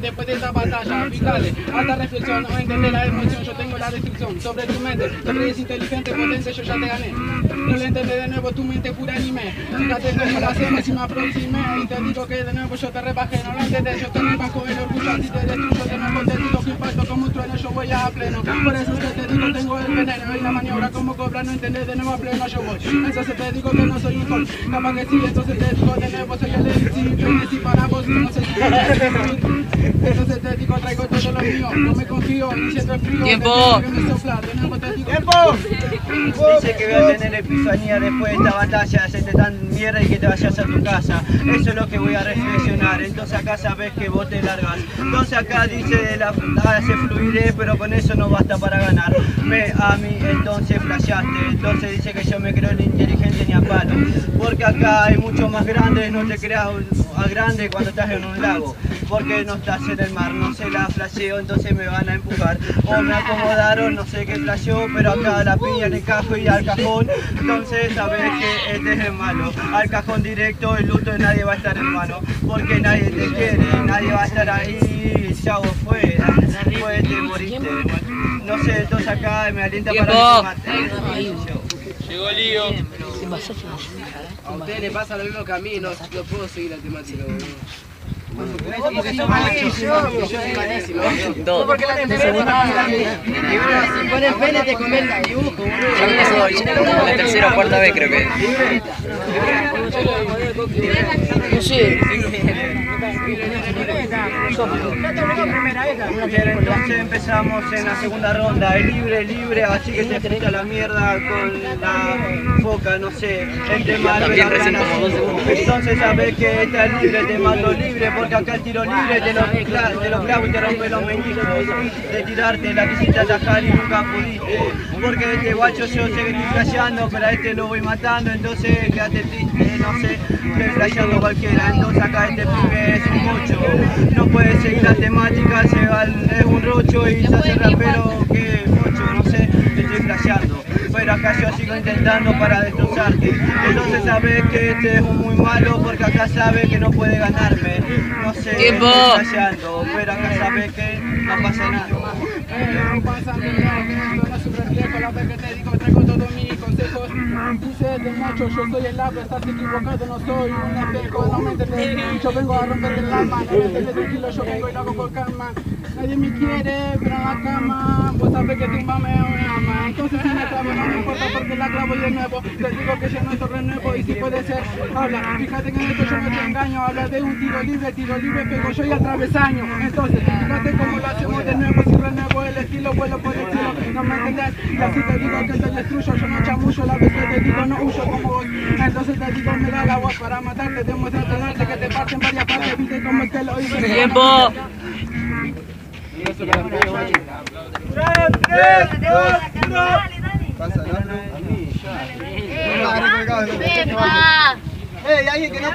después de esta batalla Fíjate, alta reflexión, no entender la emoción Yo tengo la descripción sobre tu mente Sobre eres inteligente, potente, yo ya te gané No le entendés de nuevo tu mente pura anime Fíjate cómo lo hacemos si me aproximé Y te digo que de nuevo yo te rebajé No lo entendés, yo te rebajo el orgullo Así te destruyo de nuevo, te digo que impacto como Yo voy a pleno, por eso es que te digo tengo el veneno Y la maniobra como cobra, no entendés de nuevo a pleno Yo voy, entonces te digo que no soy un gol Capaz que sí, entonces te digo de nuevo soy el MC Y para vos no sé si entonces te digo, lo mío, no me confío, siento el frío. ¡Tiempo! ¡Tiempo! Dice que voy a tener epifanía después de esta batalla, hacerte tan mierda y que te vayas a tu casa. Eso es lo que voy a reflexionar. Entonces acá sabes que vos te largas. Entonces acá dice de la hace fluiré, pero con eso no basta para ganar. Me a mí entonces flasheaste. Entonces dice que yo me creo el inteligente ni a palo. Porque acá hay mucho más grandes, no te creas a grande cuando estás en un lago. Porque no estás en el mar, no se la flasheo, entonces me van a empujar. O me acomodaron, no sé qué flasheó, pero acá la piña en el cajo y al cajón. Entonces sabes que este es el malo. Al cajón directo, el luto de nadie va a estar hermano. Porque nadie te quiere, nadie va a estar ahí. Chao, fue, fue, te moriste. No sé, entonces acá me alienta para que te mate. Llegó Lío. A ustedes les pasa lo mismo que a mí, no, no puedo seguir la temática, boludo. Tercera o cuarta vez creo que. No sé. Entonces empezamos en la segunda ronda, el libre, libre, así que te fuiste a la mierda con la foca, no sé. Entonces sabes que esta es libre, te mato libre, porque acá el tiro libre te lo, te lo clavo y te rompe los meñitos. De tirarte la quisiste atajar y nunca pudiste. Porque este guacho yo sé que flasheando, pero a este lo voy matando, entonces quédate triste, no sé, estoy flasheando cualquiera, entonces acá este pibe es un mocho. No puede seguir la temática, se va es un rocho y se hace rapero que mocho, no sé, estoy flasheando. Pero acá yo sigo intentando para Entonces sabes que este es un muy malo porque acá sabe que no puede ganarme. No sé, ¡Tiempo! estoy pero acá sabe que no pasa nada. Eh, momento, no la vez que te digo, traigo. Dice de macho, yo soy el ave, estás equivocado, no soy un espejo, no me entendés. Yo vengo a romperte el alma, no me entendés tranquilo, yo vengo y lo hago con calma. Nadie me quiere, pero en la cama, vos sabés que tu mamá me ama. Entonces si me clavo, no me importa porque la clavo de nuevo. Te digo que yo no estoy renuevo y si puede ser, habla. Fíjate que en esto yo no te engaño, habla de un tiro libre, tiro libre, pego yo y al travesaño. Entonces, fíjate cómo lo hacemos de nuevo, si renuevo el estilo, vuelo por el cielo, no me entendés. Y así te digo que te destruyo, yo no chamullo, la vez te digo no huyo como vos. Entonces te digo, me da la voz para matarte, demuéstrate que te parten varias partes, viste es que lo hice. ¡Tiempo! ¡Pepa! ¡Ey, alguien que no